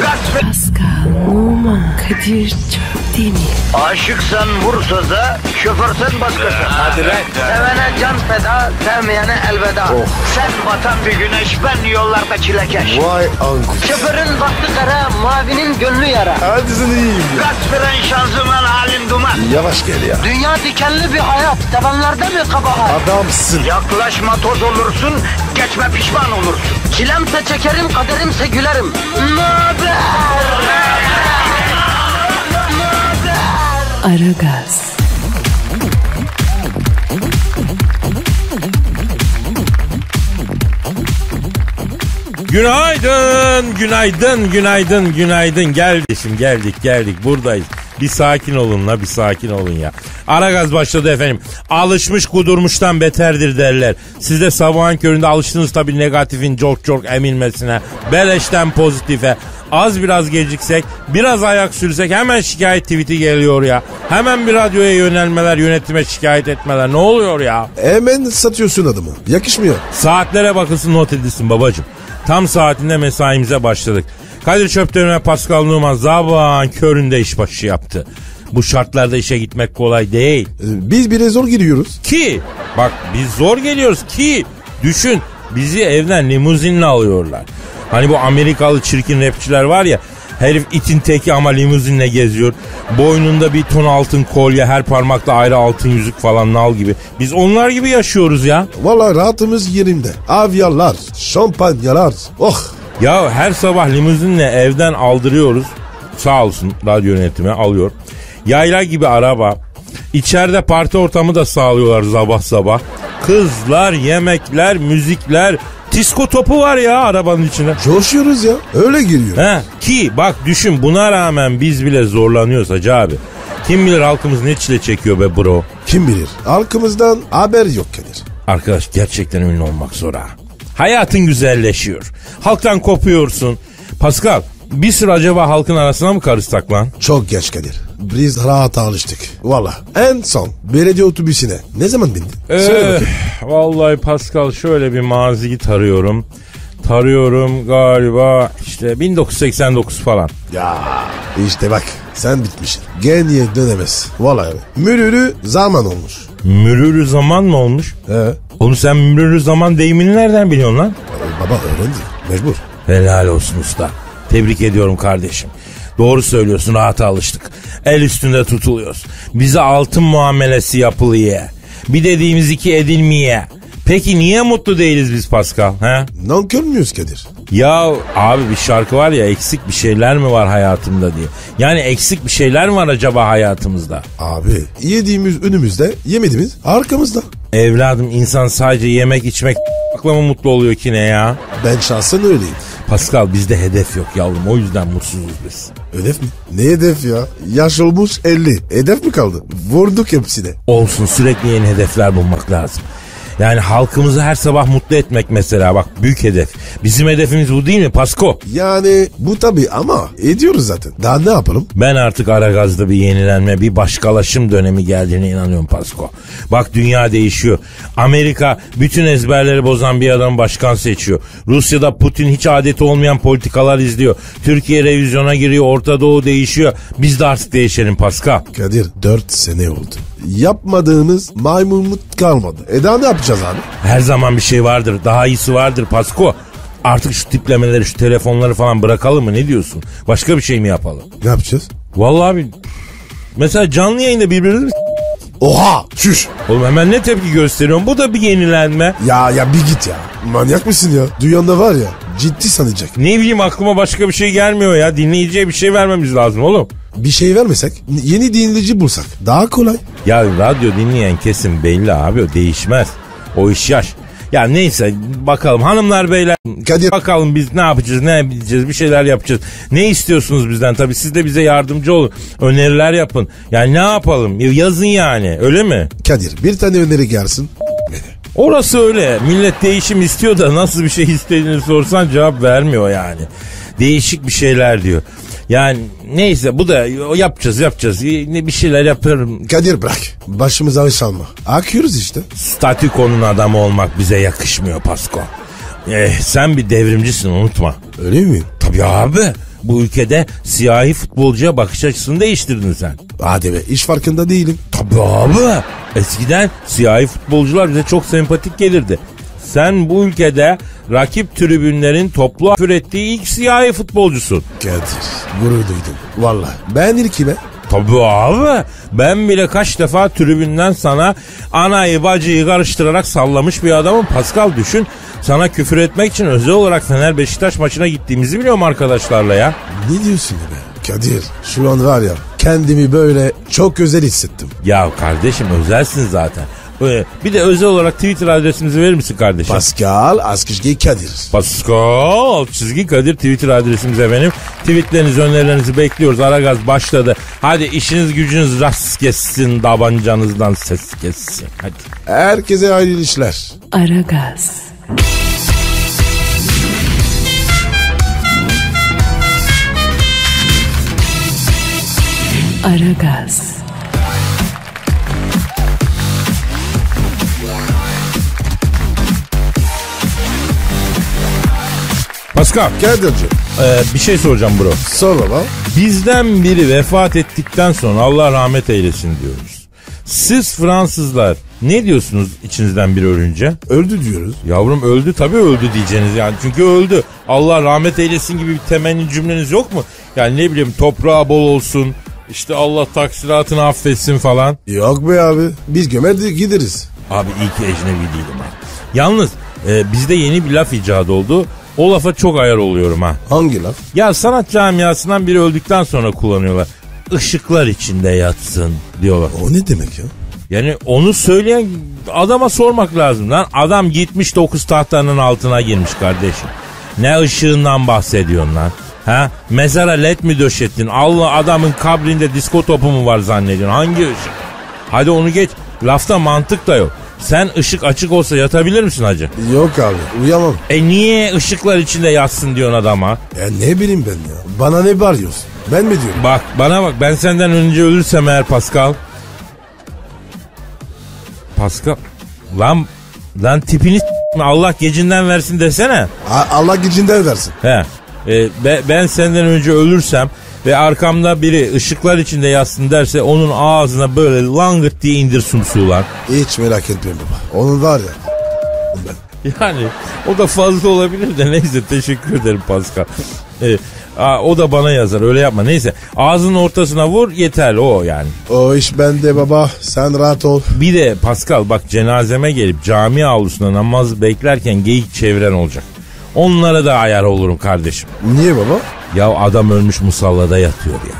Kasperen Pascal, Oman, Kadir çok değil mi? Aşıksan vursa da şoförsen başkasın. Hadi lan. Sevene can feda, sevmeyene elveda. Sen batan bir güneş, ben yollarda çilekeş. Vay anku. Şoförün baktı kara, mavinin gönlü yara. Hadi sen iyiyim ya. Kasperen şanzıman halin duman. Yavaş gel ya. Dünya dikenli bir hayat, sevenlerde mi kabahar? Adamsın. Yaklaşma toz olursun, geçme pişman olursun. Çilemse çekerim, kaderimse gülerim. Möber! Aragaz, Günaydın, günaydın, günaydın, günaydın. Geldik şimdi geldik, geldik. Buradayız. Bir sakin olun la, bir sakin olun ya. Ara gaz başladı efendim. Alışmış kudurmuştan beterdir derler. Siz de sabahın köründe alıştınız tabii negatifin çok çok emilmesine. Beleşten pozitife. Az biraz geciksek, biraz ayak sürsek hemen şikayet tweet'i geliyor ya. Hemen bir radyoya yönelmeler, yönetime şikayet etmeler. Ne oluyor ya? Hemen satıyorsun adamı. Yakışmıyor. Saatlere bakılsın not edilsin babacım. Tam saatinde mesaimize başladık. Kadir Çöpten ve Pascal Numan zabağın köründe işbaşı yaptı. Bu şartlarda işe gitmek kolay değil. Ee, Biz bile zor giriyoruz. Ki bak biz zor geliyoruz ki düşün bizi evden limuzinle alıyorlar. Hani bu Amerikalı çirkin rapçiler var ya herif itin teki ama limuzinle geziyor. Boynunda bir ton altın kolye her parmakta ayrı altın yüzük falan nal gibi. Biz onlar gibi yaşıyoruz ya. Valla rahatımız yerinde. Avyalar, şampanyalar. Oh. Ya her sabah limuzinle evden aldırıyoruz. Sağ olsun radyo yönetimi alıyor. Yayla gibi araba. İçeride parti ortamı da sağlıyorlar sabah sabah. Kızlar, yemekler, müzikler. Disko topu var ya arabanın içine. Coşuyoruz ya. Öyle giriyor. He, ki bak düşün buna rağmen biz bile zorlanıyoruz hacı abi. Kim bilir halkımız ne çile çekiyor be bro. Kim bilir. Halkımızdan haber yok Kadir. Arkadaş gerçekten ünlü olmak zor ha. Hayatın güzelleşiyor. Halktan kopuyorsun. Pascal bir süre acaba halkın arasına mı karışsak lan? Çok geç Kadir. Biz rahat alıştık. Valla. En son belediye otobüsüne ne zaman bindin? Söyle bakayım. vallahi Pascal şöyle bir maziyi tarıyorum. Tarıyorum galiba işte 1989 falan. Ya işte bak sen bitmişsin. Geriye dönemez. Valla öyle. Mürürü zaman olmuş. Mürürü zaman mı olmuş? He. Oğlum sen mürürü zaman deyimini nereden biliyorsun lan? Ee, Baba öğrendi. Mecbur. Helal olsun usta. Tebrik ediyorum kardeşim. Doğru söylüyorsun rahata alıştık. El üstünde tutuluyoruz. Bize altın muamelesi yapılıyor. Bir dediğimiz iki edilmeye. Peki niye mutlu değiliz biz Pascal? He? Nankör müyüz Kadir? Ya abi bir şarkı var ya eksik bir şeyler mi var hayatımda diye. Yani eksik bir şeyler mi var acaba hayatımızda? Abi yediğimiz önümüzde yemediğimiz arkamızda. Evladım insan sadece yemek içmek akla mı mutlu oluyor ki ne ya? Ben şahsen öyleyim. Pascal bizde hedef yok yavrum o yüzden mutsuzuz biz. Hedef mi? Ne hedef ya? Yaş olmuş 50. Hedef mi kaldı? Vurduk hepsine. Olsun sürekli yeni hedefler bulmak lazım. Yani halkımızı her sabah mutlu etmek mesela bak büyük hedef. Bizim hedefimiz bu değil mi Pasko? Yani bu tabii ama ediyoruz zaten. Daha ne yapalım? Ben artık ara gazda bir yenilenme, bir başkalaşım dönemi geldiğine inanıyorum Pasko. Bak dünya değişiyor. Amerika bütün ezberleri bozan bir adam başkan seçiyor. Rusya'da Putin hiç adeti olmayan politikalar izliyor. Türkiye revizyona giriyor, Orta Doğu değişiyor. Biz de artık değişelim Pascal. Kadir 4 sene oldu. Yapmadığımız maymunluk kalmadı. E daha ne yapacağız abi? Her zaman bir şey vardır. Daha iyisi vardır Pasko. Artık şu tiplemeleri, şu telefonları falan bırakalım mı? Ne diyorsun? Başka bir şey mi yapalım? Ne yapacağız? Vallahi abi mesela canlı yayında birbirimizi Oha! Şuş! Oğlum hemen ne tepki gösteriyorsun? Bu da bir yenilenme. Ya ya bir git ya. Manyak mısın ya? Dünyanda var ya ciddi sanacak. Ne bileyim aklıma başka bir şey gelmiyor ya. Dinleyiciye bir şey vermemiz lazım oğlum. Bir şey vermesek yeni dinleyici bulsak daha kolay. Ya radyo dinleyen kesim belli abi o değişmez. O iş yaş. Ya neyse bakalım hanımlar beyler Kadir bakalım biz ne yapacağız ne yapacağız bir şeyler yapacağız. Ne istiyorsunuz bizden tabii siz de bize yardımcı olun. Öneriler yapın. Yani ne yapalım yazın yani öyle mi? Kadir bir tane öneri gelsin. Orası öyle. Millet değişim istiyor da nasıl bir şey istediğini sorsan cevap vermiyor yani. Değişik bir şeyler diyor. Yani neyse bu da o yapacağız yapacağız. Ne bir şeyler yaparım. Kadir bırak. Başımıza iş alma. Akıyoruz işte. Statükonun adamı olmak bize yakışmıyor Pasko. Eh, sen bir devrimcisin unutma. Öyle mi? Tabii abi. Bu ülkede siyahi futbolcuya bakış açısını değiştirdin sen. Hadi be iş farkında değilim. Tabii abi. Eskiden siyahi futbolcular bize çok sempatik gelirdi. Sen bu ülkede rakip tribünlerin toplu küfür ettiği ilk siyahi futbolcusun. Kadir gurur duydum. Valla ben ilki be. Tabii abi. Ben bile kaç defa tribünden sana anayı bacıyı karıştırarak sallamış bir adamım. Pascal düşün. Sana küfür etmek için özel olarak Fener Beşiktaş maçına gittiğimizi biliyorum arkadaşlarla ya. Ne diyorsun be? Kadir şu an var ya kendimi böyle çok özel hissettim. Ya kardeşim özelsin zaten. Bir de özel olarak Twitter adresimizi verir misin kardeşim? Pascal Askışgi Kadir. Pascal çizgi Kadir Twitter adresimiz efendim. Tweetlerinizi önerilerinizi bekliyoruz. Aragaz başladı. Hadi işiniz gücünüz rast kessin. Tabancanızdan ses kessin. Hadi. Herkese hayırlı işler. Aragaz. Aragaz. Pascal Kadir'cim e, bir şey soracağım bro. sor baba. Bizden biri vefat ettikten sonra Allah rahmet eylesin diyoruz. Siz Fransızlar ne diyorsunuz içinizden biri ölünce? Öldü diyoruz. Yavrum öldü tabii öldü diyeceğiniz yani. Çünkü öldü. Allah rahmet eylesin gibi bir temenni cümleniz yok mu? Yani ne bileyim toprağı bol olsun. işte Allah taksiratını affetsin falan. Yok be abi. Biz gömer de gideriz. Abi iyi ki ecnebi değilim ha. Yalnız e, bizde yeni bir laf icat oldu. O lafa çok ayar oluyorum ha. Hangi laf? Ya sanat camiasından biri öldükten sonra kullanıyorlar. Işıklar içinde yatsın diyorlar. O ne demek ya? Yani onu söyleyen adama sormak lazım lan. Adam gitmiş 9 tahtanın altına girmiş kardeşim. Ne ışığından bahsediyorsun lan? Ha? Mezara led mi döşettin? Allah adamın kabrinde disko topu mu var zannediyorsun? Hangi ışık? Hadi onu geç. Lafta mantık da yok. Sen ışık açık olsa yatabilir misin hacı? Yok abi uyamam. E niye ışıklar içinde yatsın diyorsun adama? Ya ne bileyim ben ya. Bana ne bağırıyorsun? Ben mi diyorum? Bak bana bak ben senden önce ölürsem eğer Pascal. Pascal. Lan lan tipini Allah gecinden versin desene. A- Allah gücünden versin. He. E, be- ben senden önce ölürsem ve arkamda biri ışıklar içinde yatsın derse onun ağzına böyle langırt diye indir sumsuğu lan. Hiç merak etme baba. Onun var ya. Ben. Yani o da fazla olabilir de neyse teşekkür ederim Pascal. E, aa, o da bana yazar öyle yapma neyse. Ağzının ortasına vur yeterli o yani. O iş bende baba. Sen rahat ol. Bir de Pascal bak cenazeme gelip cami avlusunda namaz beklerken geyik çeviren olacak. Onlara da ayar olurum kardeşim. Niye baba? Ya adam ölmüş musallada yatıyor ya.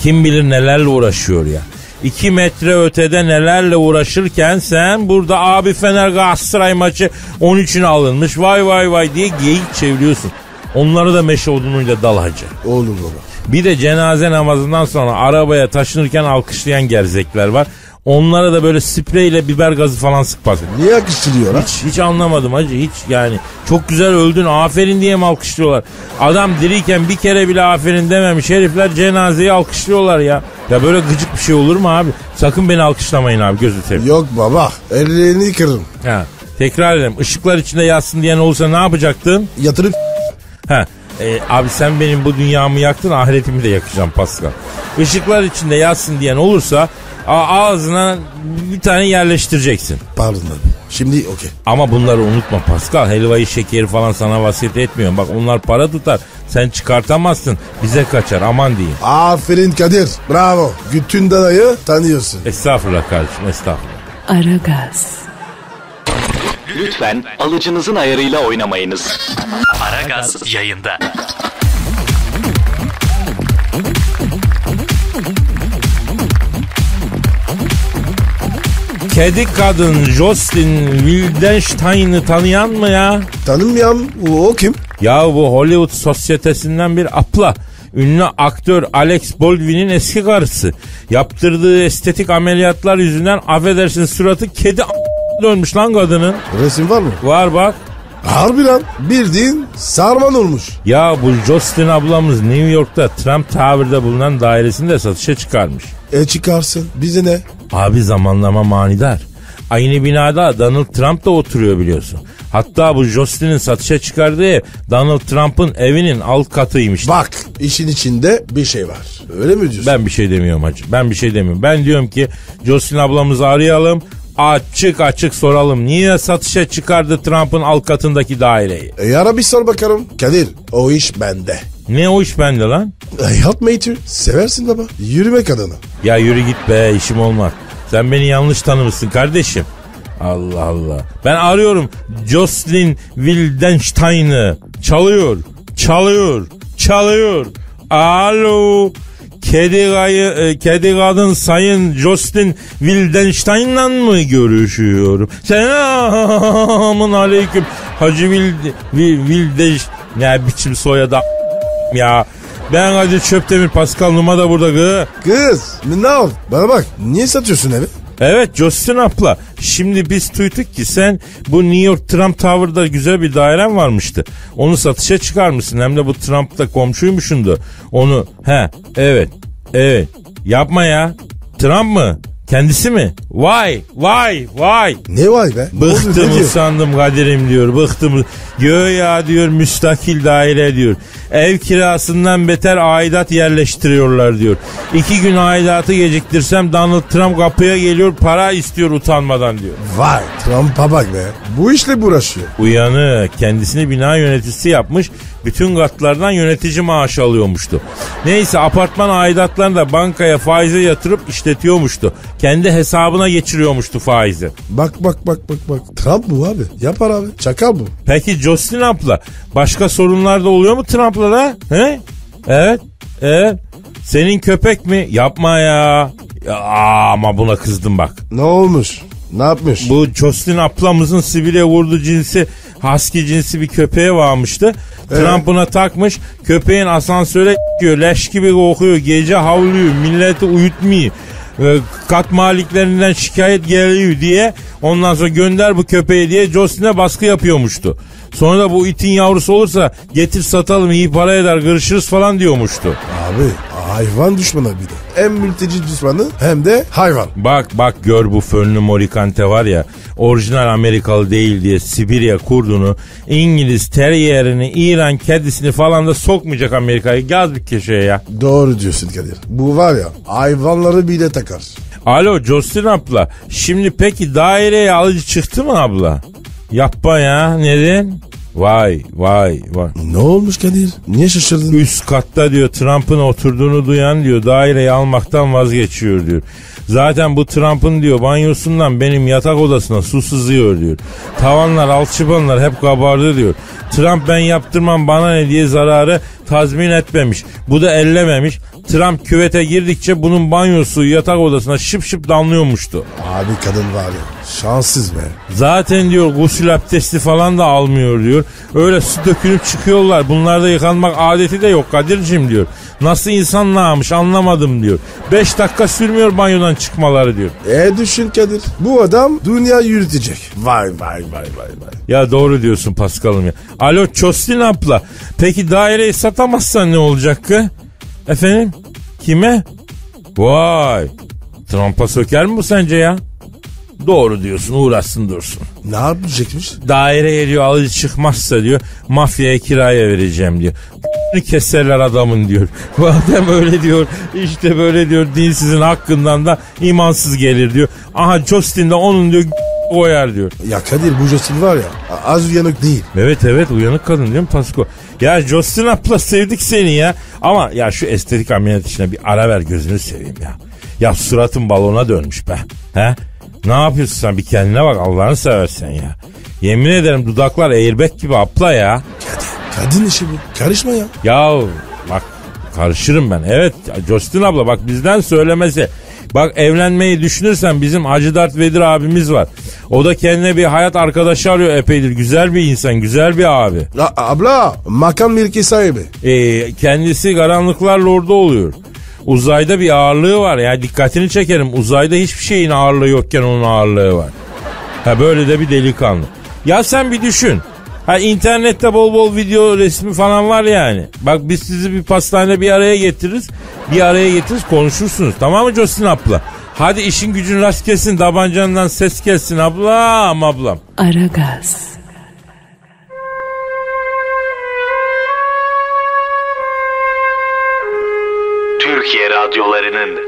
Kim bilir nelerle uğraşıyor ya. İki metre ötede nelerle uğraşırken sen burada abi Fener Galatasaray maçı 13'üne alınmış vay vay vay diye geyik çeviriyorsun. Onları da meşe odunuyla dal hacı. Olur baba. Bir de cenaze namazından sonra arabaya taşınırken alkışlayan gerzekler var. Onlara da böyle spreyle biber gazı falan sıkmaz. Niye akışçılıyor ha? Hiç, hiç anlamadım hacı hiç yani. Çok güzel öldün aferin diye mi alkışlıyorlar? Adam diriyken bir kere bile aferin dememiş herifler cenazeyi alkışlıyorlar ya. Ya böyle gıcık bir şey olur mu abi? Sakın beni alkışlamayın abi gözü seveyim. Yok baba. Ellerini kırın. Ha, tekrar ederim ışıklar içinde yatsın diyen olursa ne yapacaktın? Yatırıp Ha, e, abi sen benim bu dünyamı yaktın ahiretimi de yakacağım Pascal. Işıklar içinde yatsın diyen olursa ağzına bir tane yerleştireceksin. Pardon abi. Şimdi okey. Ama bunları unutma Pascal. Helvayı şekeri falan sana vasiyet etmiyorum. Bak onlar para tutar. Sen çıkartamazsın. Bize kaçar aman diyeyim. Aferin Kadir. Bravo. Bütün dadayı tanıyorsun. Estağfurullah kardeşim estağfurullah. Aragaz. Lütfen alıcınızın ayarıyla oynamayınız. Aragaz yayında. Kedi kadın Jocelyn Wildenstein'ı tanıyan mı ya? Tanımıyorum. O, o kim? Ya bu Hollywood sosyetesinden bir apla. Ünlü aktör Alex Baldwin'in eski karısı. Yaptırdığı estetik ameliyatlar yüzünden affedersin suratı kedi dönmüş lan kadının. Resim var mı? Var bak. Harbi lan. Bildiğin sarman olmuş. Ya bu Jocelyn ablamız New York'ta Trump Tower'da bulunan dairesini de satışa çıkarmış. E çıkarsın. Bize ne? Abi zamanlama manidar. Aynı binada Donald Trump da oturuyor biliyorsun. Hatta bu Jocelyn'in satışa çıkardığı Donald Trump'ın evinin alt katıymış. Bak işin içinde bir şey var. Öyle mi diyorsun? Ben bir şey demiyorum hacı. Ben bir şey demiyorum. Ben diyorum ki Jocelyn ablamızı arayalım. Açık açık soralım. Niye satışa çıkardı Trump'ın alt katındaki daireyi? E ara bir sor bakalım. Kadir o iş bende. Ne o iş bende lan? E, yapma iti. Seversin baba. Yürüme kadını. Ya yürü git be işim olmaz. Sen beni yanlış tanımışsın kardeşim. Allah Allah. Ben arıyorum Jocelyn Wildenstein'ı. Çalıyor, çalıyor, çalıyor. Alo. Kedi, gayı, e, kedi kadın sayın Jocelyn Wildenstein'la mı görüşüyorum? Selamun aleyküm. Hacı Wild, Wildenstein. Ne biçim soyadı ya. Ben Kadir Çöptemir Pascal Numa da burada gı. Kız ne ol? Bana bak niye satıyorsun evi? Evet Justin abla. Şimdi biz duyduk ki sen bu New York Trump Tower'da güzel bir dairen varmıştı. Onu satışa çıkarmışsın. Hem de bu Trump'ta komşuymuşundu. Onu he evet evet yapma ya. Trump mı? Kendisi mi? Vay vay vay. Ne vay be? Bıktım diyor? usandım Kadir'im diyor. Bıktım. Göya diyor müstakil daire diyor. Ev kirasından beter aidat yerleştiriyorlar diyor. İki gün aidatı geciktirsem Donald Trump kapıya geliyor para istiyor utanmadan diyor. Vay Trump'a bak be. Bu işle uğraşıyor. Uyanı kendisini bina yöneticisi yapmış. Bütün katlardan yönetici maaşı alıyormuştu. Neyse apartman aidatlarını da bankaya faize yatırıp işletiyormuştu. Kendi hesabına geçiriyormuştu faizi. Bak bak bak bak bak. Trump bu abi. Yapar abi. Çakal bu. Peki Jocelyn abla başka sorunlar da oluyor mu Trump'la da? He? Evet. Evet. Senin köpek mi? Yapma ya. ya ama buna kızdım bak. Ne olmuş? Ne yapmış? Bu Jocelyn ablamızın sivile vurdu cinsi husky cinsi bir köpeğe varmıştı. Trump buna takmış. Köpeğin asansöre diyor. Leş gibi kokuyor. Gece havlıyor. Milleti uyutmuyor. Kat maliklerinden şikayet geliyor diye ondan sonra gönder bu köpeği diye Jocelyn'e baskı yapıyormuştu. Sonra da bu itin yavrusu olursa getir satalım iyi para eder görüşürüz falan diyormuştu. Abi hayvan düşmanı bir de. Hem mülteci düşmanı hem de hayvan. Bak bak gör bu fönlü morikante var ya orijinal Amerikalı değil diye Sibirya kurdunu İngiliz teryerini İran kedisini falan da sokmayacak Amerika'ya gaz bir köşeye ya. Doğru diyorsun Kadir. Bu var ya hayvanları bir de takar. Alo Jocelyn abla şimdi peki daireye alıcı çıktı mı abla? Yapma ya neden? Vay vay vay. Ne olmuş Kadir? Niye şaşırdın? Üst katta diyor Trump'ın oturduğunu duyan diyor daireyi almaktan vazgeçiyor diyor. Zaten bu Trump'ın diyor banyosundan benim yatak odasına su sızıyor diyor. Tavanlar alçıpanlar hep kabardı diyor. Trump ben yaptırmam bana ne diye zararı tazmin etmemiş. Bu da ellememiş. Trump küvete girdikçe bunun banyosu yatak odasına şıp şıp damlıyormuştu. Abi kadın var ya şanssız be. Zaten diyor gusül abdesti falan da almıyor diyor. Öyle su dökülüp çıkıyorlar. Bunlarda yıkanmak adeti de yok Kadir'cim diyor. Nasıl insan nağmış anlamadım diyor. Beş dakika sürmüyor banyodan çıkmaları diyor. E düşün Kadir. Bu adam dünya yürütecek. Vay vay vay vay vay. Ya doğru diyorsun Paskal'ım ya. Alo Çoslin abla. Peki daireyi satamazsan ne olacak ki? Efendim? Kime? Vay. Trump'a söker mi bu sence ya? Doğru diyorsun uğraşsın dursun. Ne yapacakmış? Daireye diyor alıcı çıkmazsa diyor mafyaya kiraya vereceğim diyor. keserler adamın diyor. Madem öyle diyor işte böyle diyor dinsizin hakkından da imansız gelir diyor. Aha Justin de onun diyor koyar diyor. Ya Kadir bu Justin var ya az uyanık değil. Evet evet uyanık kadın değil mi Pasko? Ya Justin abla sevdik seni ya. Ama ya şu estetik ameliyat işine bir ara ver gözünü seveyim ya. Ya suratın balona dönmüş be. He? Ne yapıyorsun sen bir kendine bak Allah'ını seversen ya. Yemin ederim dudaklar airbag gibi abla ya. Kadir kadın işi bu. Karışma ya. Ya bak karışırım ben. Evet Justin abla bak bizden söylemesi. Bak evlenmeyi düşünürsen bizim Hacı Dert Vedir abimiz var. O da kendine bir hayat arkadaşı arıyor epeydir. Güzel bir insan, güzel bir abi. La, abla makam mülki sahibi. Ee, kendisi karanlıklarla orada oluyor. Uzayda bir ağırlığı var. Yani dikkatini çekerim. Uzayda hiçbir şeyin ağırlığı yokken onun ağırlığı var. Ha böyle de bir delikanlı. Ya sen bir düşün. Ha internette bol bol video resmi falan var yani. Bak biz sizi bir pastanede bir araya getiririz. Bir araya getiririz konuşursunuz. Tamam mı Cosin abla? Hadi işin gücün rast kesin tabancandan ses kesin ablam ablam. Ara gaz. Türkiye radyolarının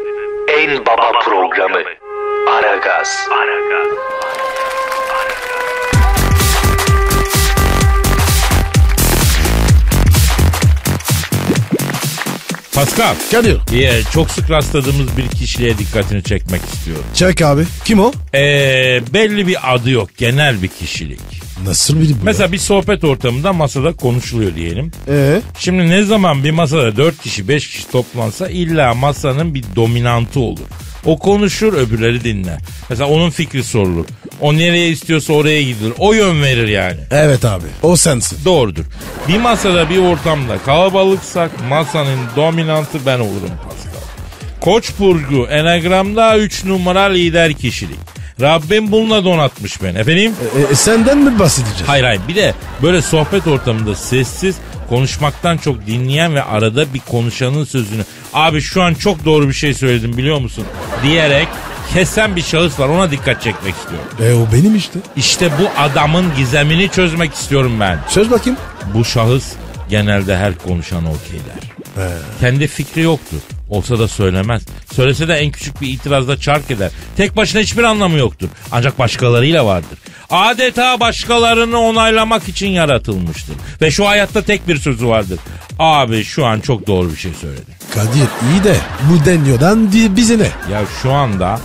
en baba programı Aragaz. Aragaz. Pascal. Kadir. Ee, çok sık rastladığımız bir kişiliğe dikkatini çekmek istiyorum. Çek abi. Kim o? Ee, belli bir adı yok. Genel bir kişilik. Nasıl biri bu Mesela bir sohbet ortamında masada konuşuluyor diyelim. ya? Ee? Şimdi ne zaman bir masada 4 kişi 5 kişi toplansa illa masanın bir dominantı olur. O konuşur öbürleri dinler. Mesela onun fikri sorulur. O nereye istiyorsa oraya gidilir. O yön verir yani. Evet abi. O sensin. Doğrudur. Bir masada bir ortamda kalabalıksak masanın dominantı ben olurum Pascal. Koç burcu enagramda 3 numara lider kişilik. Rabbim bununla donatmış beni. Efendim? E, e, senden mi bahsedeceğiz? Hayır hayır bir de böyle sohbet ortamında sessiz konuşmaktan çok dinleyen ve arada bir konuşanın sözünü abi şu an çok doğru bir şey söyledim biliyor musun diyerek kesen bir şahıs var ona dikkat çekmek istiyorum. E o benim işte. İşte bu adamın gizemini çözmek istiyorum ben. Söz bakayım. Bu şahıs genelde her konuşan okeyler. Kendi fikri yoktur. Olsa da söylemez. Söylese de en küçük bir itirazda çark eder. Tek başına hiçbir anlamı yoktur. Ancak başkalarıyla vardır. Adeta başkalarını onaylamak için yaratılmıştır. Ve şu hayatta tek bir sözü vardır. Abi şu an çok doğru bir şey söyledi. Kadir iyi de bu deniyordan bize ne? Ya şu anda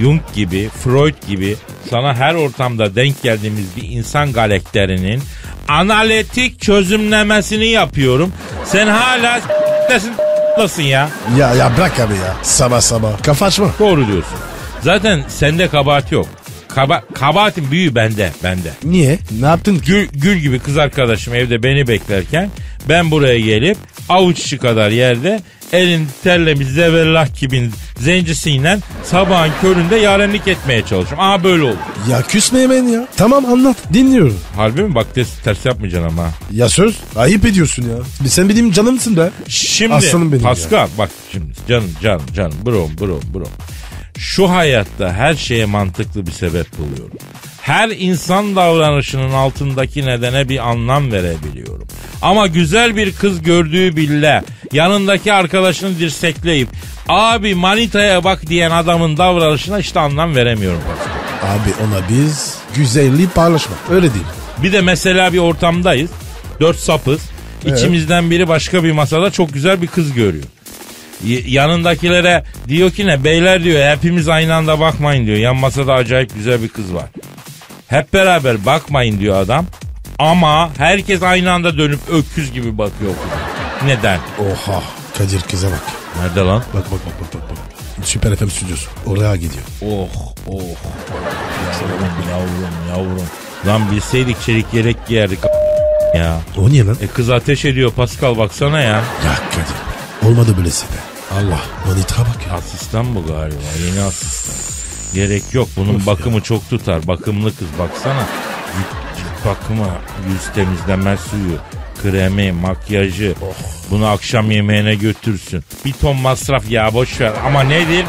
Jung gibi, Freud gibi sana her ortamda denk geldiğimiz bir insan galekterinin analitik çözümlemesini yapıyorum. Sen hala s**tasın ya. Ya ya bırak abi ya. Sabah sabah. Kafa açma. Doğru diyorsun. Zaten sende kabahat yok. Kaba, kabahatin büyüğü bende, bende. Niye? Ne yaptın? Gül, gül gibi kız arkadaşım evde beni beklerken ben buraya gelip avuç içi kadar yerde elin terlemiş zevellah gibi zencisiyle sabahın köründe yarenlik etmeye çalışıyorum. Aa böyle oldu. Ya küsme hemen ya. Tamam anlat. Dinliyorum. Harbi mi? Bak ters, ters yapmayacaksın ama. Ya söz. Ayıp ediyorsun ya. Sen benim canımsın be. Şimdi Aslanım benim Pascal bak şimdi canım canım canım brom brom brom. Şu hayatta her şeye mantıklı bir sebep buluyorum. Her insan davranışının altındaki nedene bir anlam verebiliyorum. Ama güzel bir kız gördüğü bile yanındaki arkadaşını dirsekleyip abi manitaya bak diyen adamın davranışına işte anlam veremiyorum. Abi ona biz güzelliği paylaşma. Öyle değil. Bir de mesela bir ortamdayız. Dört sapız. İçimizden biri başka bir masada çok güzel bir kız görüyor. Yanındakilere diyor ki ne beyler diyor hepimiz aynı anda bakmayın diyor. Yan masada acayip güzel bir kız var. Hep beraber bakmayın diyor adam. Ama herkes aynı anda dönüp öküz gibi bakıyor. Neden? Oha. Kadir kıza bak. Nerede lan? Bak bak bak bak bak. bak. Süper FM stüdyosu. Oraya gidiyor. Oh oh. Yavrum yavrum yavrum. Lan bilseydik çelik yelek giyerdik ya. O niye lan? E kız ateş ediyor Pascal baksana ya. Ya Kadir. Olmadı böylesi be. Allah. Manita bak ya. Asistan bu galiba yeni asistan. Gerek yok bunun bakımı çok tutar. Bakımlı kız baksana. Cilt, bakımı, yüz temizleme suyu, kremi, makyajı. Bunu akşam yemeğine götürsün. Bir ton masraf ya boş ver. Ama nedir?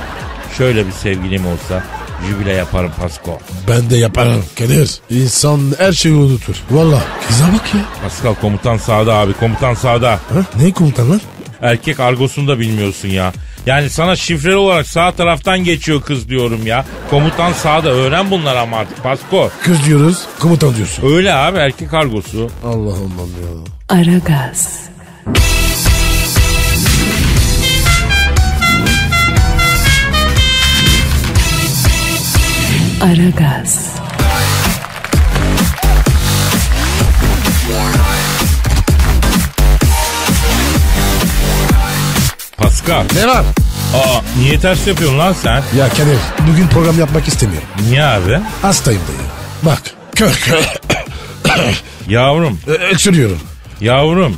Şöyle bir sevgilim olsa jübile yaparım Pasko. Ben de yaparım Kadir. İnsan her şeyi unutur. Valla. Kıza bak ya. Pascal komutan sağda abi komutan sağda. Ha? Ne komutan lan? Erkek argosunu da bilmiyorsun ya. Yani sana şifreli olarak sağ taraftan geçiyor kız diyorum ya. Komutan sağda öğren bunları ama artık Pasko. Kız diyoruz. Komutan diyorsun. Öyle abi erkek argosu. Allah Allah ya. Aragaz, Aragaz, Pascal. Ne var? Aa niye ters yapıyorsun lan sen? Ya Kadir bugün program yapmak istemiyorum. Niye abi? Hastayım dayı. Bak. Kör kör. Yavrum, Ö- Öksürüyorum. yavrum.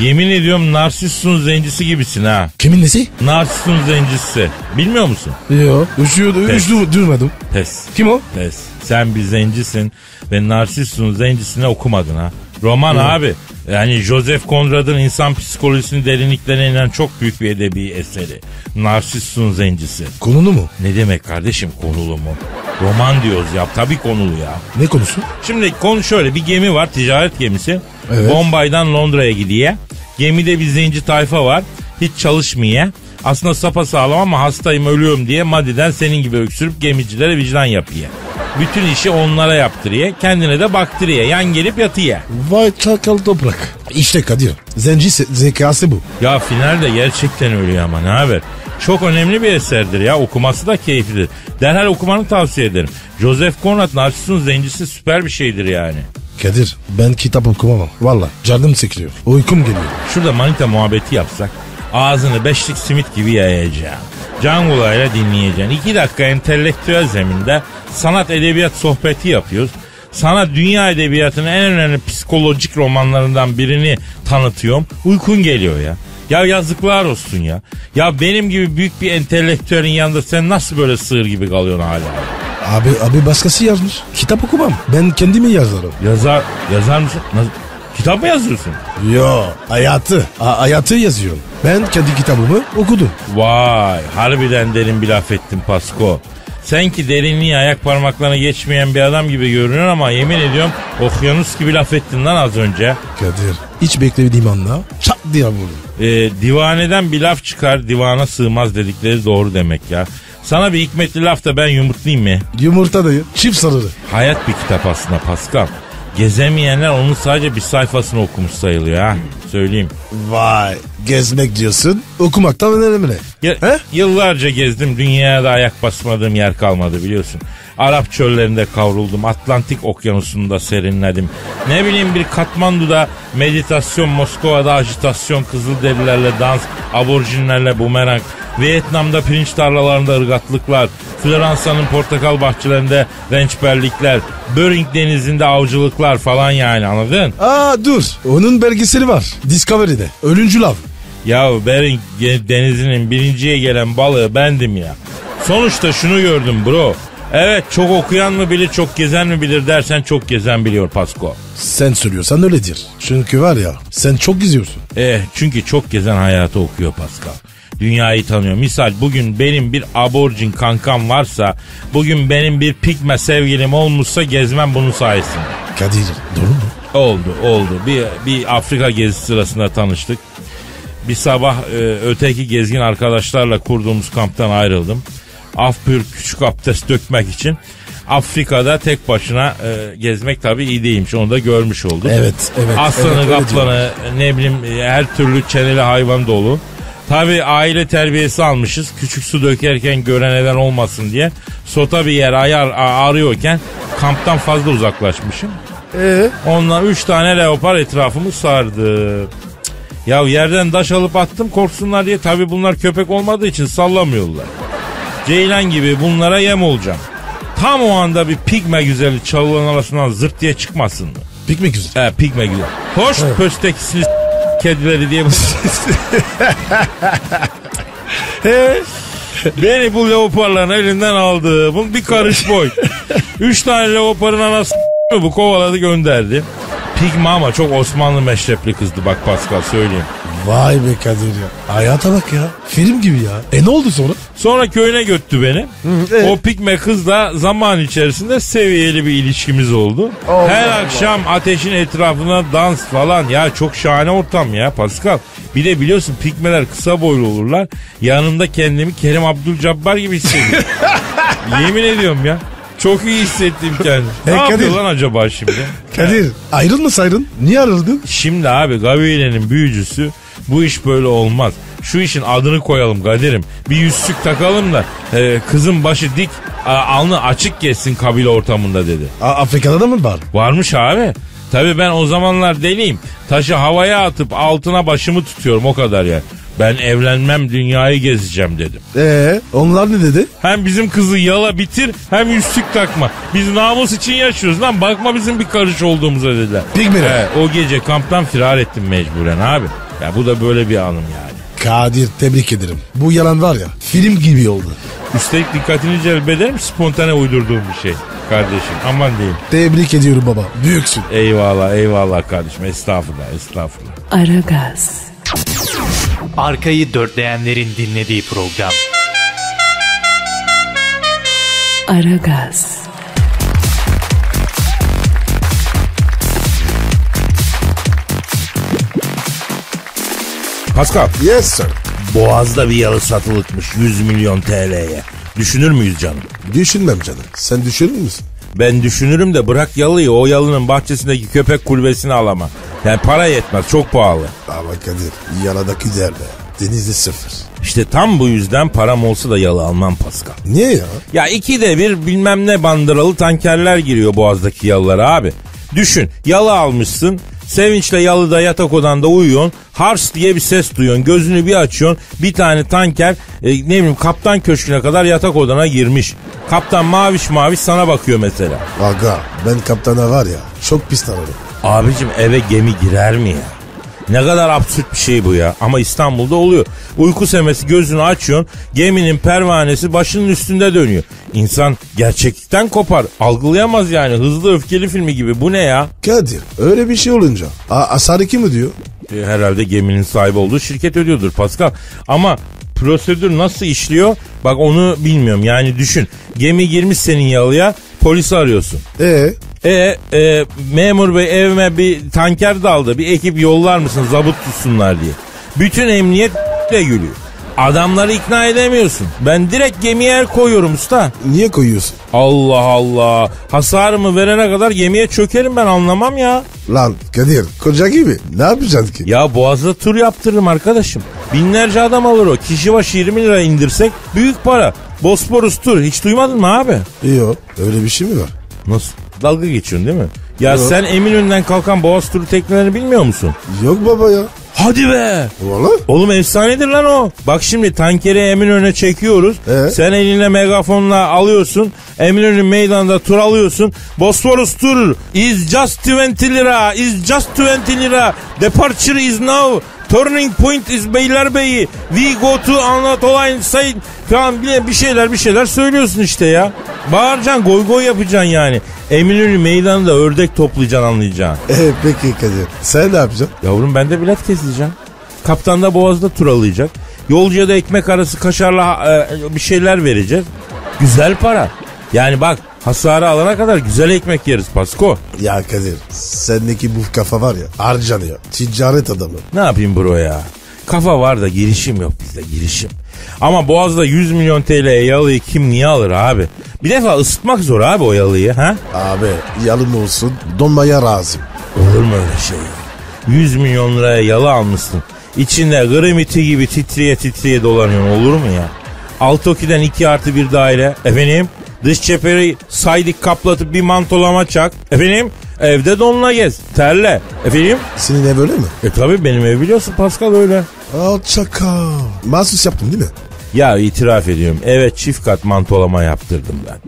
Yemin ediyorum narsissun zencisi gibisin ha. Kimin nesi? Narsissun zencisi. Bilmiyor musun? Yok. Üşüyordu. Hiç du- duymadım. Pes. Kim o? Pes. Sen bir zencisin ve narsissun zencisini okumadın ha. Roman abi. Yani Joseph Conrad'ın insan psikolojisinin derinliklerine inen çok büyük bir edebi eseri. Narsissun zencisi. Konunu mu? Ne demek kardeşim konulu mu? Roman diyoruz ya. Tabii konulu ya. Ne konusu? Şimdi konu şöyle bir gemi var ticaret gemisi. Evet. Bombay'dan Londra'ya gidiyor. Gemide bir zenci tayfa var. Hiç çalışmıyor. Aslında sapasağlam ama hastayım ölüyorum diye madiden senin gibi öksürüp gemicilere vicdan yapıyor. Bütün işi onlara yaptırıyor. Kendine de baktırıyor. Yan gelip yatıyor. Vay çakal toprak. İşte Kadir. Zenci zekası bu. Ya finalde gerçekten ölüyor ama ne haber? Çok önemli bir eserdir ya. Okuması da keyiflidir. Derhal okumanı tavsiye ederim. Joseph Conrad Narcissus'un zencisi süper bir şeydir yani. Kadir ben kitap okumam. Valla canım sıkılıyor. Uykum geliyor. Şurada manita muhabbeti yapsak ağzını beşlik simit gibi yayacağım. Can kulağıyla dinleyeceksin. İki dakika entelektüel zeminde sanat edebiyat sohbeti yapıyoruz. Sana dünya edebiyatının en önemli psikolojik romanlarından birini tanıtıyorum. Uykun geliyor ya. Ya yazıklar olsun ya. Ya benim gibi büyük bir entelektüelin yanında sen nasıl böyle sığır gibi kalıyorsun hala? Abi abi başkası yazmış. Kitap okumam. Ben kendimi yazarım. Yazar, yazar mısın? Nasıl? Kitap mı yazıyorsun? Yo hayatı. A- hayatı yazıyorum. Ben kendi kitabımı okudum. Vay harbiden derin bir laf ettin Pasko. Sen ki derinliği ayak parmaklarına geçmeyen bir adam gibi görünüyor ama yemin ediyorum okyanus gibi laf ettin lan az önce. Kadir hiç beklemediğim anda çat diye vurdum. Ee, divaneden bir laf çıkar divana sığmaz dedikleri doğru demek ya. Sana bir hikmetli laf da ben yumurtlayayım mı? Yumurta dayı çift sarılı. Hayat bir kitap aslında Pascal. Gezemeyenler onun sadece bir sayfasını okumuş sayılıyor ha. Söyleyeyim. Vay gezmek diyorsun okumaktan önemli. Ya- He? Yıllarca gezdim dünyada ayak basmadığım yer kalmadı biliyorsun. Arap çöllerinde kavruldum. Atlantik okyanusunda serinledim. Ne bileyim bir Katmandu'da meditasyon, Moskova'da ajitasyon, Kızılderililerle dans, aborjinlerle bumerang, Vietnam'da pirinç tarlalarında ırgatlıklar, Floransa'nın portakal bahçelerinde rençberlikler, Bering denizinde avcılıklar falan yani anladın? Aa dur onun belgeseli var Discovery'de. Ölüncül av. Ya Bering denizinin birinciye gelen balığı bendim ya. Sonuçta şunu gördüm bro. Evet çok okuyan mı bilir çok gezen mi bilir dersen çok gezen biliyor Pasko. Sen söylüyorsan öyledir. Çünkü var ya sen çok geziyorsun. Eh çünkü çok gezen hayatı okuyor Pascal. Dünyayı tanıyor. Misal bugün benim bir aborjin kankam varsa, bugün benim bir pigme sevgilim olmuşsa gezmem bunun sayesinde. Kadir doğru mu? Oldu oldu. Bir, bir Afrika gezisi sırasında tanıştık. Bir sabah e, öteki gezgin arkadaşlarla kurduğumuz kamptan ayrıldım. Af pür küçük abdest dökmek için. Afrika'da tek başına e, gezmek tabii iyi değilmiş. Onu da görmüş olduk. Evet, evet, Aslanı, evet, kaplanı, ne bileyim e, her türlü çeneli hayvan dolu. Tabii aile terbiyesi almışız. Küçük su dökerken gören neden olmasın diye. Sota bir yer ayar arıyorken kamptan fazla uzaklaşmışım. Ee? Ondan üç tane leopar etrafımı sardı. Ya yerden taş alıp attım korksunlar diye. Tabi bunlar köpek olmadığı için sallamıyorlar. Ceylan gibi bunlara yem olacağım. Tam o anda bir pigme güzeli çalıların arasından zırt diye çıkmasın mı? Piknik güzel. He pigme güzel. Hoş pöstekisini s- kedileri diye. Beni bu leoparların elinden aldı. Bu bir karış boy. Üç tane leoparın anası bu kovaladı gönderdi. Pigme ama çok Osmanlı meşrepli kızdı bak Pascal söyleyeyim. Vay be Kadir ya. Hayata bak ya. Film gibi ya. E ne oldu sonra? Sonra köyüne götürdü beni. evet. O pikme kızla zaman içerisinde seviyeli bir ilişkimiz oldu. Allah Her Allah. akşam ateşin etrafına dans falan. Ya çok şahane ortam ya Pascal. Bir de biliyorsun pikmeler kısa boylu olurlar. Yanımda kendimi Kerim Abdülcabbar gibi hissediyorum. Yemin ediyorum ya. Çok iyi hissettim kendimi. E, ne yapıyor Kadir. lan acaba şimdi? Kadir ayrılmasaydın niye ayrıldın? Şimdi abi Gavile'nin büyücüsü bu iş böyle olmaz. Şu işin adını koyalım Kadir'im. Bir yüzsük takalım da e, kızın başı dik alnı açık geçsin kabile ortamında dedi. A- Afrika'da da mı var? Varmış abi. Tabii ben o zamanlar deliyim. Taşı havaya atıp altına başımı tutuyorum o kadar ya. Ben evlenmem dünyayı gezeceğim dedim. Ee, onlar ne dedi? Hem bizim kızı yala bitir hem yüzsük takma. Biz namus için yaşıyoruz lan bakma bizim bir karış olduğumuza dediler. Pigmeler. He, o gece kamptan firar ettim mecburen abi. Ya bu da böyle bir anım yani. Kadir tebrik ederim. Bu yalan var ya film gibi oldu. Üstelik dikkatini celbederim spontane uydurduğum bir şey kardeşim. Aman diyeyim. Tebrik ediyorum baba. Büyüksün. Eyvallah eyvallah kardeşim estağfurullah estağfurullah. Aragaz, Arkayı dörtleyenlerin dinlediği program. Aragaz, Pascal Yes sir. Boğaz'da bir yalı satılıkmış 100 milyon TL'ye. Düşünür müyüz canım? Düşünmem canım. Sen düşünür müsün? Ben düşünürüm de bırak yalıyı o yalının bahçesindeki köpek kulübesini alama. Yani para yetmez çok pahalı. Ama Kadir yaladaki değer be. Denizde sıfır. İşte tam bu yüzden param olsa da yalı almam Pascal. Niye ya? Ya ikide bir bilmem ne bandıralı tankerler giriyor boğazdaki yalılara abi. Düşün yalı almışsın sevinçle yalıda yatak odanda uyuyorsun. Hars diye bir ses duyuyorsun gözünü bir açıyorsun. Bir tane tanker e, ne bileyim kaptan köşküne kadar yatak odana girmiş. Kaptan maviş maviş sana bakıyor mesela. Aga ben kaptana var ya çok pis tanırım. Abicim eve gemi girer mi ya? Ne kadar absürt bir şey bu ya. Ama İstanbul'da oluyor. Uyku semesi gözünü açıyorsun. Geminin pervanesi başının üstünde dönüyor. İnsan gerçeklikten kopar. Algılayamaz yani. Hızlı öfkeli filmi gibi. Bu ne ya? Kadir öyle bir şey olunca a- asarı kim ödüyor? E, herhalde geminin sahibi olduğu şirket ödüyordur Pascal. Ama prosedür nasıl işliyor? Bak onu bilmiyorum. Yani düşün. Gemi girmiş senin yalıya. Polisi arıyorsun. E E, e, memur bey evime bir tanker daldı. Bir ekip yollar mısın zabıt tutsunlar diye. Bütün emniyet de gülüyor. Adamları ikna edemiyorsun. Ben direkt gemiye el koyuyorum usta. niye koyuyorsun? Allah Allah. Hasarımı verene kadar gemiye çökerim ben anlamam ya. Lan Kadir koca gibi ne yapacaksın ki? Ya boğazda tur yaptırırım arkadaşım. Binlerce adam alır o. Kişi başı 20 lira indirsek büyük para. Bosporus tur hiç duymadın mı abi? Yok öyle bir şey mi var? Nasıl? Dalga geçiyorsun değil mi? Ya Yok. sen Eminönü'nden kalkan boğaz turu teknelerini bilmiyor musun? Yok baba ya. Hadi be. Valla? Oğlum efsanedir lan o. Bak şimdi tankeri Eminönü'ne çekiyoruz. Ee? Sen eline megafonla alıyorsun. Eminönü meydanında tur alıyorsun. Bosphorus tur is just 20 lira. Is just 20 lira. Departure is now. Turning point is Beylerbeyi. We go to Anatoline side falan bir şeyler bir şeyler söylüyorsun işte ya. Bağıracaksın goy goy yapacaksın yani. Eminönü meydanında ördek toplayacaksın anlayacaksın. E peki Kadir sen ne yapacaksın? Yavrum ben de bilet keseceğim. Kaptan da boğazda turalayacak. Yolcuya da ekmek arası kaşarla e, bir şeyler vereceğiz. Güzel para. Yani bak hasarı alana kadar güzel ekmek yeriz Pasko. Ya Kadir sendeki bu kafa var ya harcanıyor. Ticaret adamı. Ne yapayım bro ya? Kafa var da girişim yok bizde girişim. Ama Boğaz'da 100 milyon TL'ye yalıyı kim niye alır abi? Bir defa ısıtmak zor abi o yalıyı ha? Abi yalım olsun donmaya razıyım. Olur mu öyle şey ya? 100 milyon liraya yalı almışsın. İçinde grimiti gibi titriye titriye dolanıyorsun olur mu ya? Altoki'den 2 artı bir daire. Efendim? Dış cepheri saydık kaplatıp bir mantolama çak. Efendim? Evde donla gez. Terle. Efendim? Senin ev öyle mi? E tabi benim ev biliyorsun Pascal öyle. Al çakal. Mahsus yaptın değil mi? Ya itiraf ediyorum. Evet çift kat mantolama yaptırdım ben.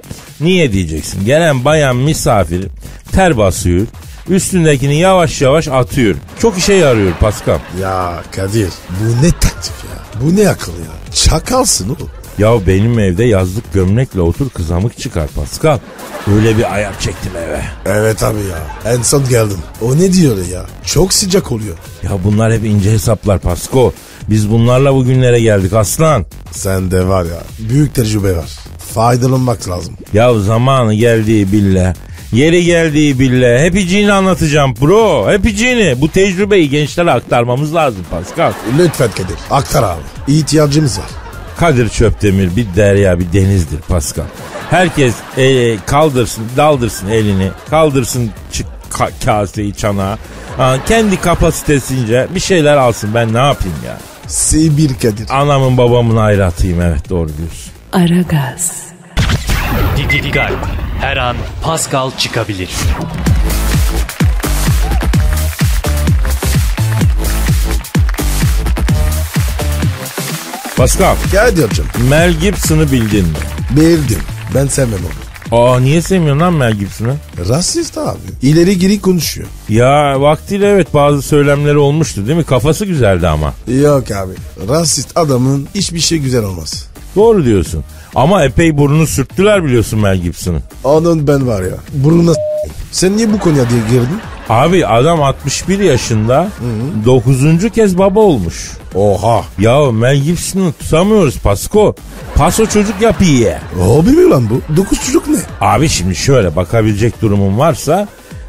Niye diyeceksin? Gelen bayan misafir ter basıyor. Üstündekini yavaş yavaş atıyor. Çok işe yarıyor Pascal. Ya Kadir bu ne taktik ya? Bu ne akıl ya? Çakalsın oğlum. Ya benim evde yazlık gömlekle otur kızamık çıkar Pascal. Öyle bir ayak çektim eve. Evet abi ya. En son geldim. O ne diyor ya? Çok sıcak oluyor. Ya bunlar hep ince hesaplar Pasko. Biz bunlarla bugünlere geldik aslan. Sende var ya büyük tecrübe var. Faydalanmak lazım. Ya zamanı geldiği bille. Yeri geldiği bille. Hepiciğini anlatacağım bro. Hepiciğini. Bu tecrübeyi gençlere aktarmamız lazım Pascal. Lütfen Kadir. Aktar abi. İhtiyacımız var. Kadir Çöptemir bir derya bir denizdir Pascal. Herkes e, kaldırsın daldırsın elini kaldırsın çık ka- kaseyi çanağı. Ha, kendi kapasitesince bir şeyler alsın ben ne yapayım ya. S1 Kadir. Anamın babamın ayrı atayım evet doğru diyorsun. Aragaz, Dikkat. Her an Pascal çıkabilir. Pascal Kadir hocam. Mel Gibson'ı bildin mi? Bildim. Ben sevmem onu. Aa niye sevmiyorsun lan Mel Gibson'ı? Rasist abi. İleri geri konuşuyor. Ya vaktiyle evet bazı söylemleri olmuştu değil mi? Kafası güzeldi ama. Yok abi. Rasist adamın hiçbir şey güzel olmaz. Doğru diyorsun. Ama epey burnunu sürttüler biliyorsun Mel Gibson'ın. Onun ben var ya. Burnuna Sen niye bu konuya diye girdin? Abi adam 61 yaşında 9. kez baba olmuş. Oha. Ya Mel Gibson'ı tutamıyoruz Pasko. Paso çocuk yapıyor. Hobi mi lan bu? Dokuz çocuk ne? Abi şimdi şöyle bakabilecek durumun varsa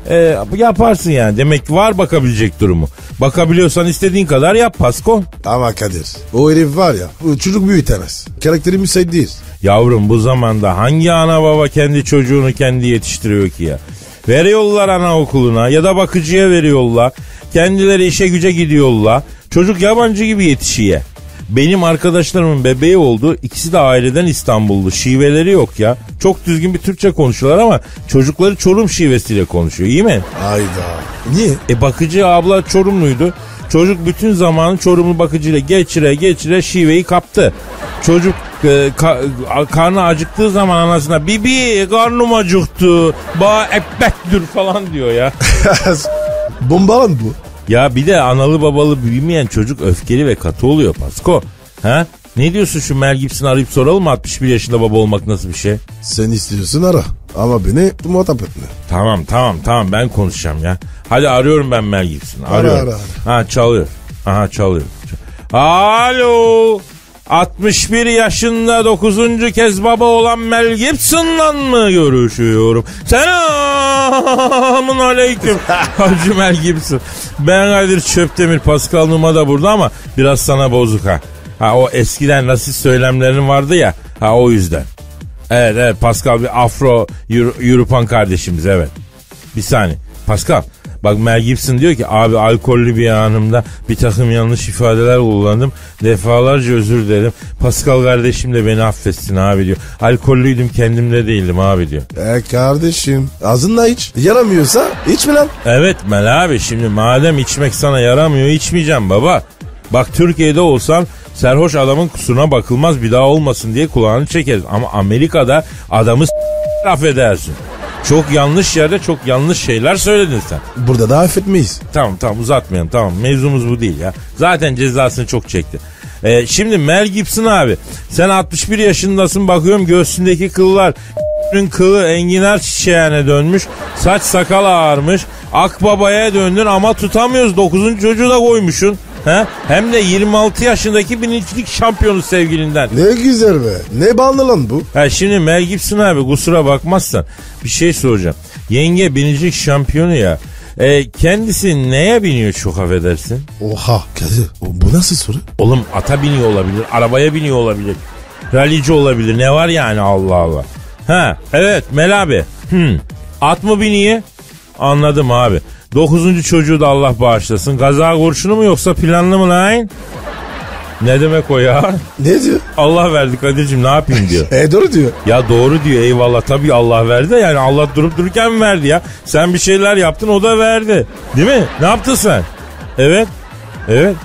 e, yaparsın yani. Demek ki var bakabilecek durumu. Bakabiliyorsan istediğin kadar yap Pasko. Ama Kadir o herif var ya çocuk büyütemez. Karakteri müsait değil. Yavrum bu zamanda hangi ana baba kendi çocuğunu kendi yetiştiriyor ki ya? Veriyorlar anaokuluna ya da bakıcıya veriyorlar. Kendileri işe güce gidiyorlar. Çocuk yabancı gibi yetişiyor. Benim arkadaşlarımın bebeği oldu. İkisi de aileden İstanbullu. Şiveleri yok ya. Çok düzgün bir Türkçe konuşuyorlar ama çocukları Çorum şivesiyle konuşuyor. İyi mi? Hayda. Niye? E bakıcı abla Çorumluydu. Çocuk bütün zamanı Çorumlu bakıcıyla geçire geçire şiveyi kaptı. Çocuk e, ka- a- karnı acıktığı zaman anasına bibi karnım acıktı ba ekmektir falan diyor ya. Bombalan bu. ya bir de analı babalı büyümeyen çocuk öfkeli ve katı oluyor Pasko. Ha? Ne diyorsun şu Mel Gibson arayıp soralım mı 61 yaşında baba olmak nasıl bir şey? Sen istiyorsun ara. Ama beni muhatap etme. Tamam tamam tamam ben konuşacağım ya. Hadi arıyorum ben Mel Gibson'ı. Arıyorum. ara, Ha çalıyor. Aha çalıyor. Alo. 61 yaşında 9. kez baba olan Mel Gibson'la mı görüşüyorum? Selamun aleyküm. Hacı Mel Gibson. Ben Kadir Çöptemir. Pascal Numa da burada ama biraz sana bozuk ha. Ha o eskiden rasist söylemlerin vardı ya. Ha o yüzden. Evet evet Pascal bir Afro Euro- Europan kardeşimiz evet. Bir saniye. Pascal bak Mel Gibson diyor ki abi alkollü bir anımda bir takım yanlış ifadeler kullandım. Defalarca özür dilerim. Pascal kardeşim de beni affetsin abi diyor. Alkollüydüm kendimde değildim abi diyor. E kardeşim ağzınla iç. Yaramıyorsa içme lan. Evet Mel abi şimdi madem içmek sana yaramıyor içmeyeceğim baba. Bak Türkiye'de olsam serhoş adamın kusuruna bakılmaz bir daha olmasın diye kulağını çekeriz. Ama Amerika'da adamı s- affedersin. Çok yanlış yerde çok yanlış şeyler söyledin sen. Burada da affetmeyiz. Tamam tamam uzatmayalım tamam mevzumuz bu değil ya. Zaten cezasını çok çekti. Ee, şimdi Mel Gibson abi sen 61 yaşındasın bakıyorum göğsündeki kıllar kılı enginar çiçeğine dönmüş. Saç sakal ağarmış. Akbabaya döndün ama tutamıyoruz. 9. çocuğu da koymuşsun. He? Hem de 26 yaşındaki birincilik şampiyonu sevgilinden. Ne güzel be. Ne banlı lan bu? Ha şimdi Mel Gibson abi kusura bakmazsan bir şey soracağım. Yenge birincilik şampiyonu ya. E, kendisi neye biniyor çok affedersin? Oha Kadir bu nasıl soru? Oğlum ata biniyor olabilir, arabaya biniyor olabilir. Ralici olabilir. Ne var yani Allah Allah. Ha evet Mel abi. Hmm. At mı biniyor? Anladım abi. Dokuzuncu çocuğu da Allah bağışlasın. Gaza kurşunu mu yoksa planlı mı lan? Ne demek o ya? Ne diyor? Allah verdi Kadir'cim ne yapayım diyor. E doğru diyor. Ya doğru diyor eyvallah tabii Allah verdi de yani Allah durup dururken verdi ya. Sen bir şeyler yaptın o da verdi. Değil mi? Ne yaptın sen? Evet. Evet.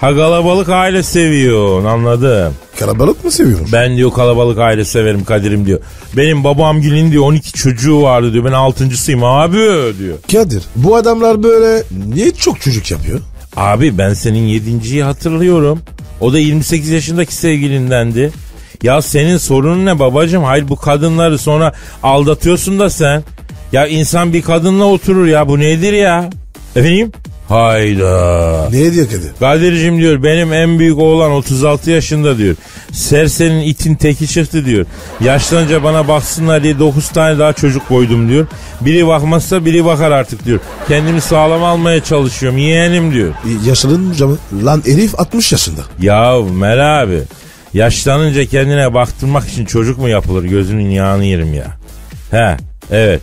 Ha kalabalık aile seviyorsun anladım. Kalabalık mı seviyormuş? Ben diyor kalabalık aile severim Kadir'im diyor. Benim babam Gül'ün diyor 12 çocuğu vardı diyor. Ben altıncısıyım abi diyor. Kadir bu adamlar böyle niye çok çocuk yapıyor? Abi ben senin yedinciyi hatırlıyorum. O da 28 yaşındaki sevgilindendi. Ya senin sorunun ne babacığım? Hayır bu kadınları sonra aldatıyorsun da sen. Ya insan bir kadınla oturur ya bu nedir ya? Efendim? Hayda. Ne diyor Kadir? Kadir'cim diyor benim en büyük oğlan 36 yaşında diyor. Sersenin itin teki çıktı diyor. Yaşlanınca bana baksınlar diye 9 tane daha çocuk koydum diyor. Biri bakmazsa biri bakar artık diyor. Kendimi sağlam almaya çalışıyorum yeğenim diyor. E, Yaşlanınca mı? Lan herif 60 yaşında. Ya Mel abi yaşlanınca kendine baktırmak için çocuk mu yapılır gözünün yağını yerim ya. He evet.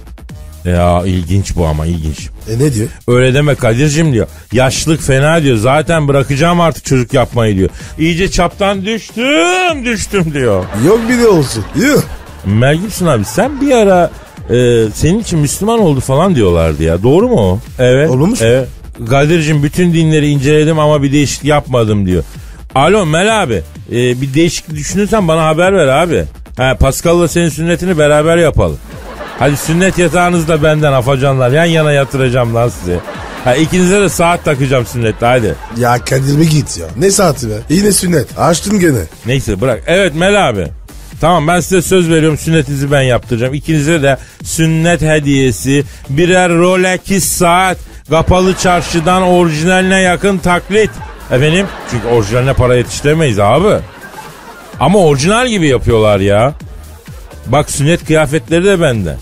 Ya ilginç bu ama ilginç. E ne diyor? Öyle deme Kadir'cim diyor. Yaşlılık fena diyor. Zaten bırakacağım artık çocuk yapmayı diyor. İyice çaptan düştüm düştüm diyor. Yok bir de olsun. Yuh. Mel Gibson abi sen bir ara e, senin için Müslüman oldu falan diyorlardı ya. Doğru mu o? Evet. Olmuş mu? Evet. Kadir'cim bütün dinleri inceledim ama bir değişiklik yapmadım diyor. Alo Mel abi e, bir değişiklik düşünürsen bana haber ver abi. Ha, Pascal'la senin sünnetini beraber yapalım. Hadi sünnet yatağınız da benden afacanlar. Yan yana yatıracağım lan sizi. Ha, ikinize de saat takacağım sünnette hadi. Ya Kadir bir git ya. Ne saati be? Yine sünnet. Açtın gene. Neyse bırak. Evet Mel abi. Tamam ben size söz veriyorum sünnetinizi ben yaptıracağım. İkinize de sünnet hediyesi birer Rolex saat kapalı çarşıdan orijinaline yakın taklit. Efendim? Çünkü orijinaline para yetiştiremeyiz abi. Ama orijinal gibi yapıyorlar ya. Bak sünnet kıyafetleri de bende.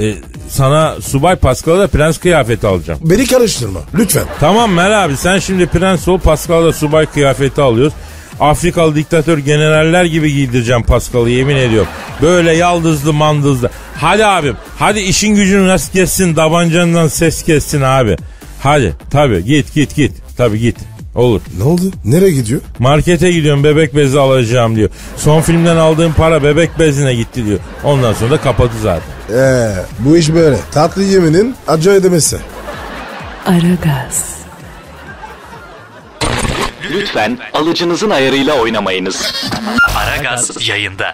E, sana subay Pascal'a da prens kıyafeti alacağım. Beni karıştırma. Lütfen. Tamam Mel abi sen şimdi prens ol Pascal'a da subay kıyafeti alıyoruz. Afrikalı diktatör generaller gibi giydireceğim Pascal'ı yemin ediyorum. Böyle yaldızlı mandızlı. Hadi abim hadi işin gücün nasıl kessin tabancandan ses kessin abi. Hadi tabi git git git tabi git olur. Ne oldu? Nereye gidiyor? Markete gidiyorum bebek bezi alacağım diyor. Son filmden aldığım para bebek bezine gitti diyor. Ondan sonra da kapadı zaten. Ee, bu iş böyle. Tatlı yeminin acı ödemesi. Aragaz, Lütfen alıcınızın ayarıyla oynamayınız. Aragaz yayında.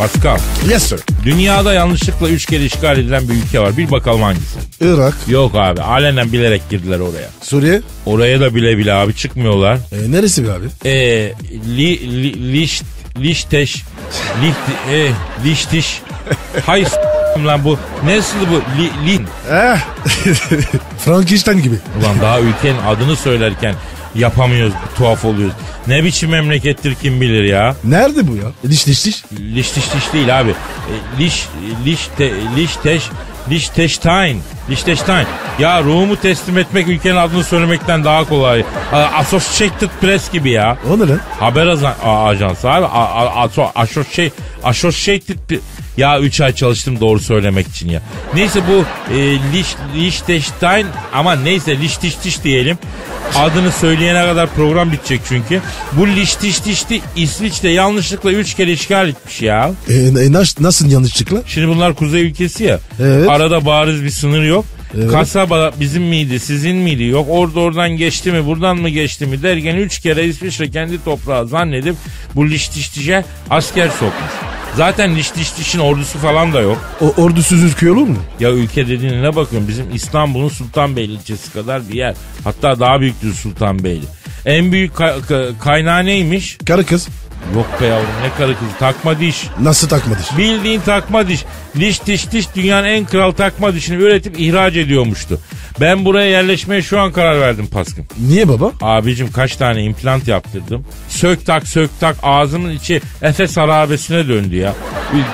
Pascal Yes sir. dünyada yanlışlıkla üç kere işgal edilen bir ülke var. Bir bakalım hangisi? Irak, Yok abi alenen bilerek girdiler oraya. Suriye. Oraya da bile bile abi çıkmıyorlar. E, neresi be abi? Ee, li, li, liş, lişteş, liht, e, liştiş. Hayır lan bu. Nasıl bu? Li, li. Eh. Frankenstein gibi. Ulan daha ülkenin adını söylerken yapamıyoruz, tuhaf oluyoruz. Ne biçim memlekettir kim bilir ya. Nerede bu ya? Diş diş diş. Liş diş diş değil abi. E, Liş, liş, te, liş teş, Liechtenstein. Liechtenstein. Ya ruhumu teslim etmek ülkenin adını söylemekten daha kolay. Associated Press gibi ya. O ne lan? Haber azan- a- ajansı abi. Associated, Associated ya 3 ay çalıştım doğru söylemek için ya. Neyse bu e, Liechtenstein ama neyse Liechtenstein diyelim. Adını söyleyene kadar program bitecek çünkü. Bu Liechtenstein İsviçre yanlışlıkla 3 kere işgal etmiş ya. E, e, nas- nasıl yanlışlıkla? Şimdi bunlar kuzey ülkesi ya. Evet. Arada bariz bir sınır yok. Evet. Kasaba bizim miydi, sizin miydi? Yok orada oradan geçti mi, buradan mı geçti mi derken üç kere İsviçre kendi toprağı zannedip bu Liechtenstein'e asker sokmuş. Zaten Liechtenstein'in ordusu falan da yok. O ordusuz ülke olur mu? Ya ülke dediğine ne bakıyorum? Bizim İstanbul'un Sultanbeyli ilçesi kadar bir yer. Hatta daha büyüktür Sultanbeyli. En büyük ka- ka- kaynağı neymiş? Karı kız. Yok be yavrum ne karı kızı takma diş. Nasıl takma diş? Bildiğin takma diş. Diş diş diş dünyanın en kral takma dişini üretip ihraç ediyormuştu. Ben buraya yerleşmeye şu an karar verdim Paskın. Niye baba? Abicim kaç tane implant yaptırdım. Sök tak sök tak ağzımın içi Efes harabesine döndü ya.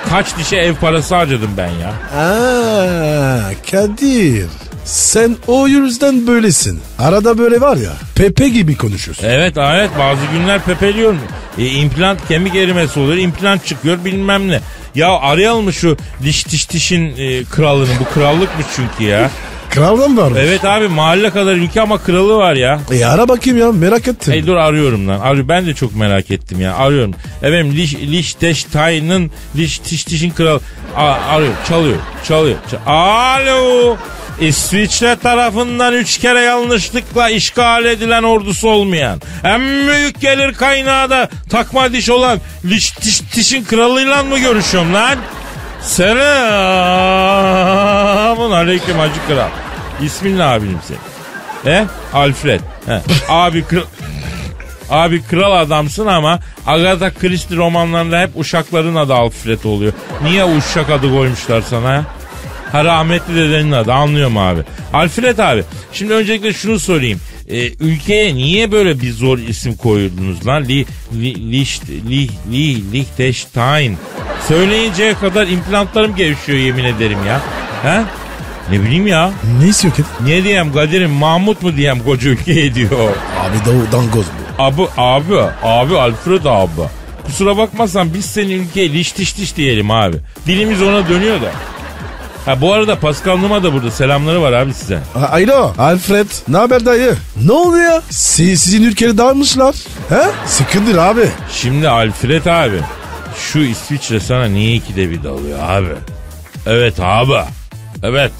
Kaç dişe ev parası harcadım ben ya. Aa, Kadir. Sen o yüzden böylesin. Arada böyle var ya. Pepe gibi konuşuyorsun. Evet evet bazı günler pepeliyorum. E, implant kemik erimesi oluyor. implant çıkıyor bilmem ne. Ya arayalım mı şu diş diş dişin e, kralını? Bu krallıkmış çünkü ya. Kraldan var mı? Evet abi mahalle kadar ülke ama kralı var ya. E ara bakayım ya merak ettim. Hey dur arıyorum lan. Arıyor. Ben de çok merak ettim ya. Arıyorum. Efendim Liş, Liechtenstein'ın Liechtenstein kralı. A- arıyor. Çalıyor. Çalıyor. Ç- Alo. İsviçre tarafından üç kere yanlışlıkla işgal edilen ordusu olmayan, en büyük gelir kaynağı da takma diş olan Liechtenstein kralıyla mı görüşüyorum lan? Selamun aleyküm hacı kral. İsmin ne abim senin? He? Alfred. He. Abi kral... Abi kral adamsın ama Agatha Christie romanlarında hep uşakların adı Alfred oluyor. Niye uşak adı koymuşlar sana? Ha rahmetli dedenin adı anlıyorum abi. Alfred abi şimdi öncelikle şunu sorayım. Ee, ülkeye niye böyle bir zor isim koyurdunuz lan? Li, li, liş, li, li, Liechtenstein. Söyleyinceye kadar implantlarım gevşiyor yemin ederim ya. He? Ne bileyim ya. Ne istiyor Kadir? Ne diyeyim Kadir'im Mahmut mu diyeyim koca ülkeye diyor. Abi da dangoz bu. Abi abi abi Alfred abi. Kusura bakmasan biz senin ülkeye liş tiş tiş diyelim abi. Dilimiz ona dönüyor da. Ha bu arada Pascal Numa da burada selamları var abi size. A- Alo Alfred ne haber dayı? Ne oluyor? Si- sizin ülkede dağılmışlar. He? Sıkındır abi. Şimdi Alfred abi şu İsviçre sana niye ikide bir dalıyor abi? Evet abi. Evet.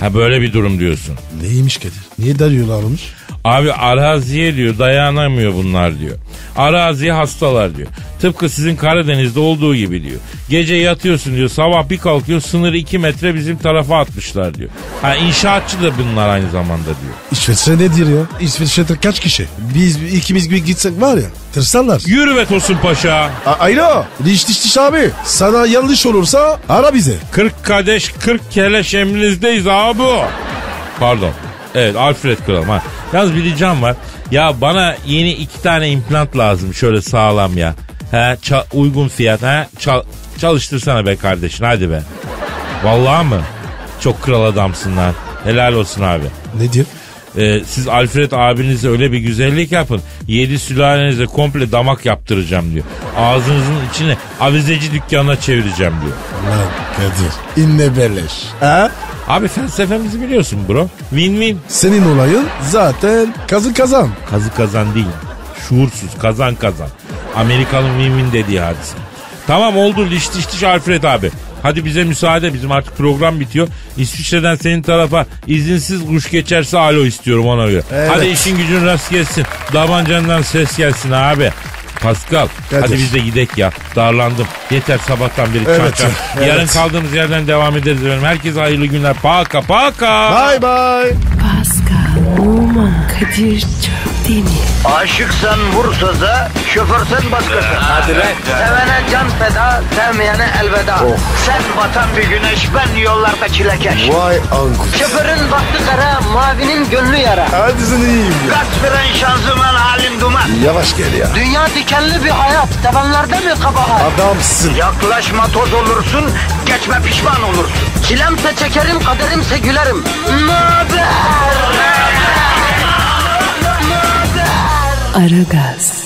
Ha böyle bir durum diyorsun. Neymiş Kadir? Niye darıyorlarmış? Abi araziye diyor dayanamıyor bunlar diyor. Araziye hastalar diyor. Tıpkı sizin Karadeniz'de olduğu gibi diyor. Gece yatıyorsun diyor sabah bir kalkıyor sınırı 2 metre bizim tarafa atmışlar diyor. Ha inşaatçı da bunlar aynı zamanda diyor. İsviçre nedir ya? İsviçre'de kaç kişi? Biz ikimiz bir gitsek var ya tırsarlar. Yürü be Tosun Paşa. A- Alo diş diş diş abi. Sana yanlış olursa ara bize. 40 kadeş 40 keleş emrinizdeyiz abi. Pardon. Evet Alfred Kral. Ha. Yalnız bir ricam var. Ya bana yeni iki tane implant lazım şöyle sağlam ya. He, ça- uygun fiyat. He, çal- çalıştırsana be kardeşin hadi be. Vallahi mı? Çok kral adamsın lan. Helal olsun abi. Ne diyor? Ee, siz Alfred abinize öyle bir güzellik yapın. Yedi sülalenize komple damak yaptıracağım diyor. Ağzınızın içini avizeci dükkanına çevireceğim diyor. Lan Kadir. İnne beleş. Ha? Abi felsefemizi biliyorsun bro. Win-win. Senin olayın zaten kazı kazan. Kazı kazan değil. Şuursuz kazan kazan. Amerikalı'nın win-win dediği hadise. Tamam oldu diş diş diş Alfred abi. Hadi bize müsaade bizim artık program bitiyor. İsviçre'den senin tarafa izinsiz kuş geçerse alo istiyorum ona göre. Evet. Hadi işin gücün rast gelsin. Davancandan ses gelsin abi. Pascal Kadir. hadi biz de gidek ya. Darlandım. Yeter sabahtan beri Evet, çan. evet. Yarın kaldığımız yerden devam ederiz efendim. Herkese hayırlı günler. Paka paka. Bye bye. Oman, Kadir çok değil mi? Aşıksan vursa da, şoförsen başkasın. Hadi Sevene can feda, sevmeyene elveda. Sen batan bir güneş, ben yollarda çilekeş. Vay anku. Şoförün baktı kara, mavinin gönlü yara. Hadi sen iyiyim ya. Kasperen şanzıman halin duman. Yavaş gel ya. Dünya dikenli bir hayat, sevenlerde mi kabahar? Adamsın. Yaklaşma toz olursun, geçme pişman olursun. Çilemse çekerim, kaderimse gülerim. Möber! Aragaz.